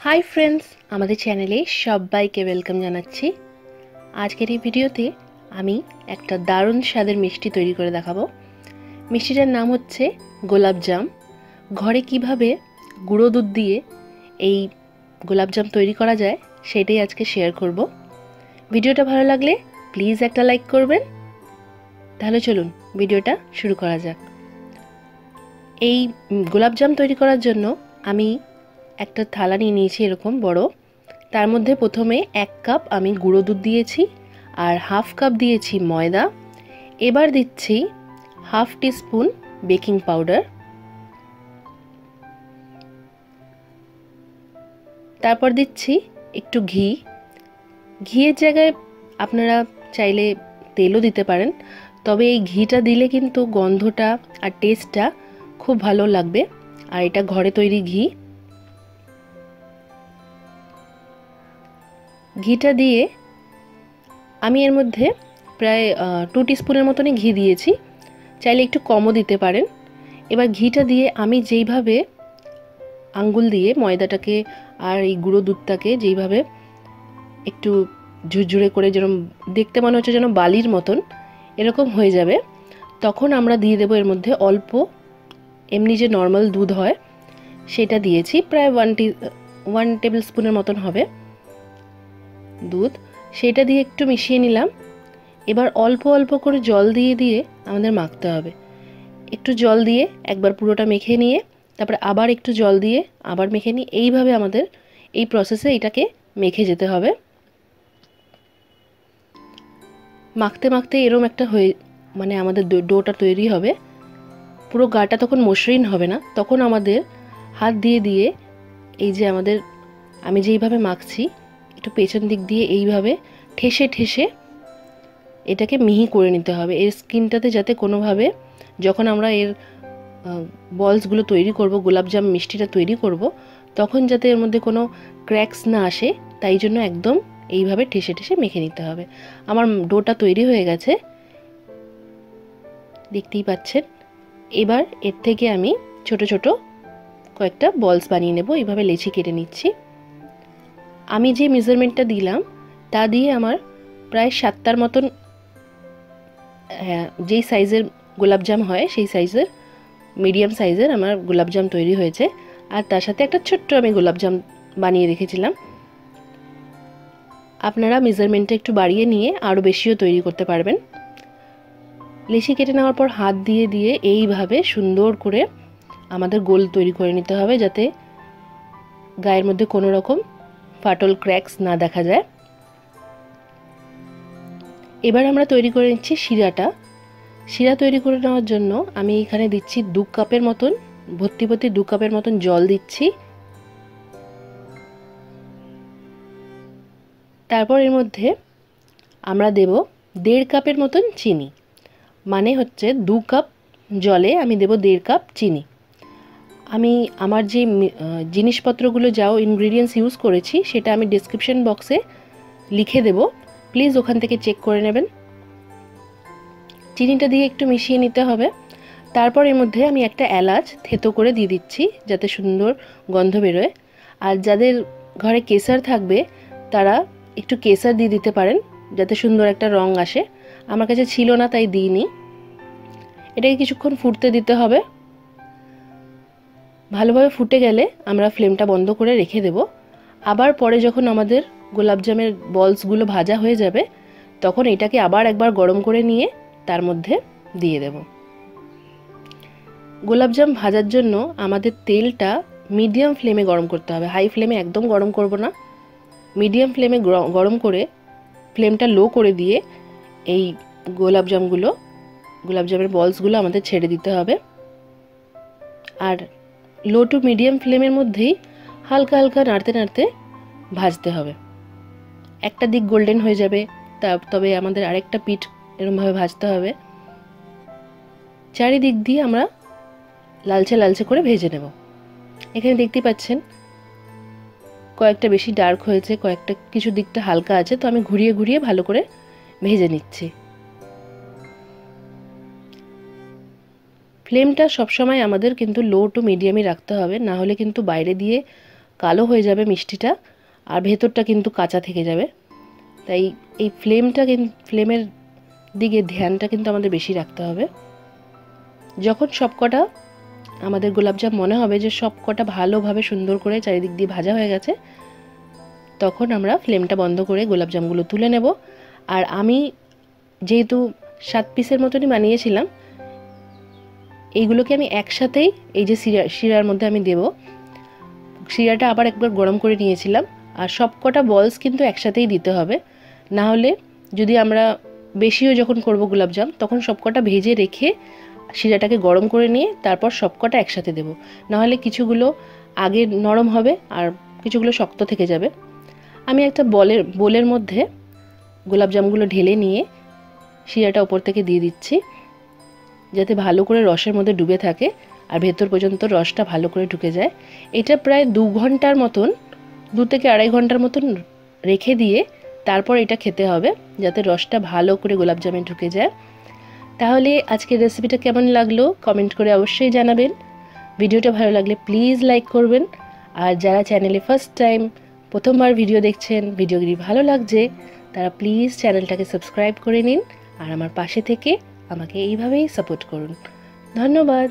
Hi friends আমাদের চ্যানেলে সবাইকে ওয়েলকাম জানাচ্ছি। আজকের এই ভিডিওতে আমি একটা দারুণ স্বাদের মিষ্টি তৈরি করে দেখাবো। মিষ্টিটার নাম হচ্ছে গোলাপজাম ঘরে কীভাবে গুঁড়ো দুধ দিয়ে এই গোলাপজাম তৈরি করা যায় সেটাই আজকে শেয়ার করব। ভিডিওটা ভালো লাগলে প্লিজ একটা লাইক করবেন। তাহলে চলুন ভিডিওটা শুরু করা যাক। এই গোলাপজাম তৈরি করার জন্য আমি একটা থালা নিয়ে নিয়েছি এরকম বড়। তার মধ্যে প্রথমে এক কাপ আমি গুঁড়ো দুধ দিয়েছি আর হাফ কাপ দিয়েছি ময়দা। এবার দিচ্ছি হাফ টিস্পুন বেকিং পাউডার। তারপর দিচ্ছি একটু ঘি। ঘিয়ের জায়গায় আপনারা চাইলে তেলও দিতে পারেন, তবে এই ঘিটা দিলে কিন্তু গন্ধটা আর টেস্টটা খুব ভালো লাগবে। আর এটা ঘরে তৈরি ঘি। ঘিটা দিয়ে আমি এর মধ্যে প্রায় টু টিস্পুনের মতনই ঘি দিয়েছি। চাইলে একটু কমও দিতে পারেন। এবার ঘিটা দিয়ে আমি যেইভাবে আঙ্গুল দিয়ে ময়দাটাকে আর এই গুঁড়ো দুধটাকে যেইভাবে একটু ঝুরঝুরে করে যেরকম দেখতে মনে হচ্ছে যেন বালির মতন, এরকম হয়ে যাবে। তখন আমরা দিয়ে দেবো এর মধ্যে অল্প, এমনি যে নর্মাল দুধ হয়, সেটা দিয়েছি। প্রায় ওয়ান টি ওয়ান টেবিল স্পুনের মতন হবে। দুধ, সেটা দিয়ে একটু মিশিয়ে নিলাম। এবার অল্প অল্প করে জল দিয়ে দিয়ে আমাদের মাখতে হবে। একটু জল দিয়ে একবার পুরোটা মেখে নিয়ে, তারপরে আবার একটু জল দিয়ে আবার মেখে নিয়ে, এইভাবে আমাদের এই প্রসেসে এটাকে মেখে যেতে হবে। মাখতে মাখতে এরম একটা হয়ে মানে আমাদের ডোটা তৈরি হবে। পুরো গাটা তখন মসৃণ হবে না, তখন আমাদের হাত দিয়ে দিয়ে এই যে আমাদের, আমি যেইভাবে মাখছি একটু পেছন দিক দিয়ে এইভাবে ঠেসে ঠেসে এটাকে মিহি করে নিতে হবে। এর স্কিনটাতে যাতে কোনোভাবে যখন আমরা এর বলসগুলো তৈরি করব, গোলাপজাম মিষ্টিটা তৈরি করব, তখন যাতে এর মধ্যে কোনো ক্র্যাকস না আসে, তাই জন্য একদম এইভাবে ঠেসে ঠেসে মেখে নিতে হবে। আমার ডোটা তৈরি হয়ে গেছে। দেখতেই পাচ্ছেন? এবার এর থেকে আমি ছোট ছোট কয়েকটা বলস বানিয়ে নেব। এইভাবে লেচি কেটে নিচ্ছি। আমি যে মেজারমেন্টটা দিলাম, তা দিয়ে আমার প্রায় সাতটার মতন হ্যাঁ যেই সাইজের গোলাপজাম হয়, সেই সাইজের মিডিয়াম সাইজের আমার গোলাপজাম তৈরি হয়েছে। আর তার সাথে একটা ছোট্ট আমি গোলাপজাম বানিয়ে রেখেছিলাম। আপনারা মেজারমেন্টটা একটু বাড়িয়ে নিয়ে আরও বেশিও তৈরি করতে পারবেন। লেচি কেটে নেওয়ার পর হাত দিয়ে দিয়ে এইভাবে সুন্দর করে আমাদের গোল তৈরি করে নিতে হবে যাতে গায়ের মধ্যে কোনো রকম ফাটল ক্র্যাকস না দেখা যায়। এবার আমরা তৈরি করে নিচ্ছি শিরাটা। শিরা তৈরি করে নেওয়ার জন্য আমি এখানে দিচ্ছি দু কাপের মতন, ভর্তি ভর্তি দু কাপের মতন জল দিচ্ছি। তারপর এর মধ্যে আমরা দেব দেড় কাপের মতন চিনি। মানে হচ্ছে দু কাপ জলে আমি দেব দেড় কাপ চিনি। আমি আমার যে জিনিসপত্রগুলো যাও ইনগ্রিডিয়েন্টস ইউজ করেছি, সেটা আমি ডিসক্রিপশন বক্সে লিখে দেব। প্লিজ ওখান থেকে চেক করে নেবেন। চিনিটা দিয়ে একটু মিশিয়ে নিতে হবে। তারপর এর মধ্যে আমি একটা এলাচ থেতো করে দিয়ে দিচ্ছি, যাতে সুন্দর গন্ধ বেরোয়। আর যাদের ঘরে কেসার থাকবে, তারা একটু কেসার দিয়ে দিতে পারেন, যাতে সুন্দর একটা রং আসে। আমার কাছে ছিল না, তাই দিইনি। এটাকে কিছুক্ষণ ফুটতে দিতে হবে। ভালোভাবে ফুটে গেলে আমরা ফ্লেমটা বন্ধ করে রেখে দেব। আবার পরে যখন আমাদের গোলাপজামের বলসগুলো ভাজা হয়ে যাবে, তখন এটাকে আবার একবার গরম করে নিয়ে তার মধ্যে দিয়ে দেব। গোলাপজাম ভাজার জন্য আমাদের তেলটা মিডিয়াম ফ্লেমে গরম করতে হবে। হাই ফ্লেমে একদম গরম করব না। মিডিয়াম ফ্লেমে গরম করে ফ্লেমটা লো করে দিয়ে এই গোলাপজামগুলো গোলাপজামের বলসগুলো আমাদের ছেড়ে দিতে হবে। আর লো টু মিডিয়াম ফ্লেমের মধ্যেই হালকা হালকা নাড়তে নাড়তে ভাজতে হবে। একটা দিক গোল্ডেন হয়ে যাবে, তা তবে আমাদের আরেকটা পিঠ এরমভাবে ভাজতে হবে। চারিদিক দিয়ে আমরা লালচে লালচে করে ভেজে নেব। এখানে দেখতে পাচ্ছেন কয়েকটা বেশি ডার্ক হয়েছে, কয়েকটা কিছু দিকটা হালকা আছে, তো আমি ঘুরিয়ে ঘুরিয়ে ভালো করে ভেজে নিচ্ছি। ফ্লেমটা সবসময় আমাদের কিন্তু লো টু মিডিয়ামই রাখতে হবে, না হলে কিন্তু বাইরে দিয়ে কালো হয়ে যাবে মিষ্টিটা আর ভেতরটা কিন্তু কাঁচা থেকে যাবে। তাই এই ফ্লেমটা কিন্তু ফ্লেমের দিকে ধ্যানটা কিন্তু আমাদের বেশি রাখতে হবে। যখন সবকটা আমাদের গোলাপজাম মনে হবে যে সবকটা ভালোভাবে সুন্দর করে চারিদিক দিয়ে ভাজা হয়ে গেছে, তখন আমরা ফ্লেমটা বন্ধ করে গোলাপজামগুলো তুলে নেব। আর আমি যেহেতু সাত পিসের মতনই বানিয়েছিলাম এইগুলোকে আমি একসাথেই এই যে শিরা, শিরার মধ্যে আমি দেব। শিরাটা আবার একবার গরম করে নিয়েছিলাম। আর সব কটা বলস কিন্তু একসাথেই দিতে হবে। না হলে যদি আমরা বেশিও যখন করব গোলাপজাম তখন সবকটা ভেজে রেখে শিরাটাকে গরম করে নিয়ে তারপর সবকটা একসাথে দেবো। নাহলে কিছুগুলো আগে নরম হবে আর কিছুগুলো শক্ত থেকে যাবে। আমি একটা বলের, বোলের মধ্যে গোলাপজামগুলো ঢেলে নিয়ে শিরাটা ওপর থেকে দিয়ে দিচ্ছি। যাতে ভালো করে রসের মধ্যে ডুবে থাকে আর ভেতর পর্যন্ত রসটা ভালো করে ঢুকে যায়। এটা প্রায় দু ঘণ্টার মতন, দু থেকে আড়াই ঘণ্টার মতন রেখে দিয়ে তারপর এটা খেতে হবে, যাতে রসটা ভালো করে গোলাপজামে ঢুকে যায়। তাহলে আজকের রেসিপিটা কেমন লাগল কমেন্ট করে অবশ্যই জানাবেন। ভিডিওটা ভালো লাগলে প্লিজ লাইক করবেন। আর যারা চ্যানেলে ফার্স্ট টাইম প্রথমবার ভিডিও দেখছেন ভিডিওগুলি ভালো লাগছে, তারা প্লিজ চ্যানেলটাকে সাবস্ক্রাইব করে নিন। আর আমার পাশে থেকে আমাকে এইভাবেই সাপোর্ট করুন। ধন্যবাদ।